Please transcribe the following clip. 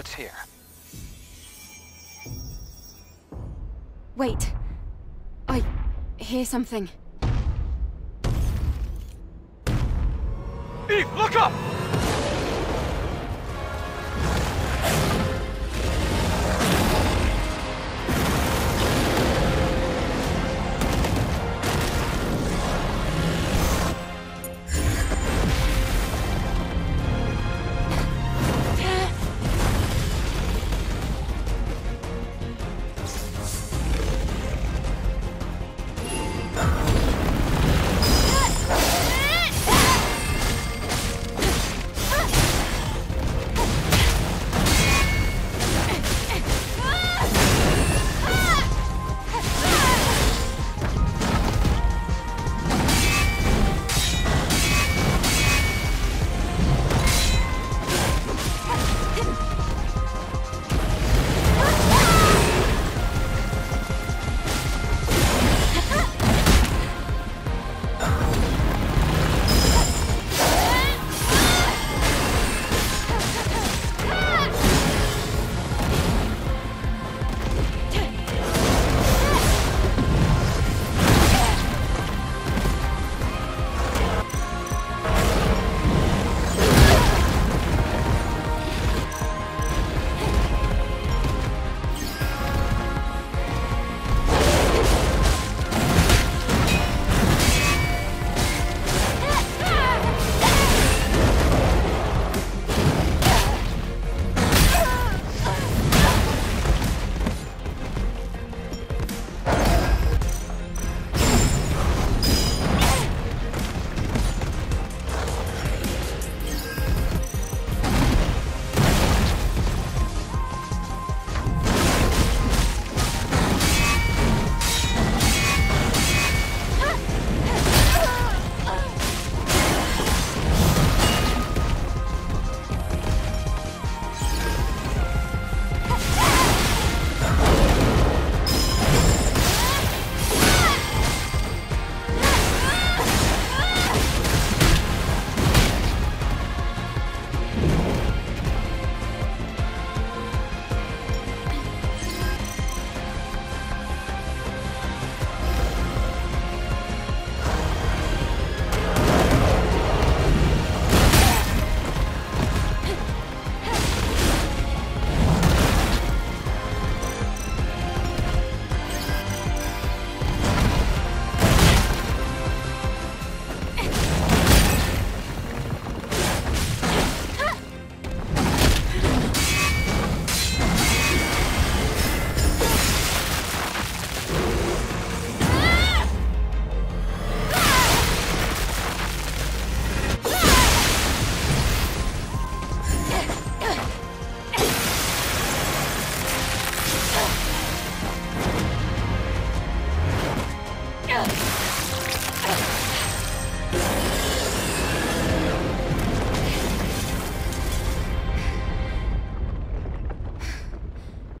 what's here. Wait. I hear something. Eve, look up!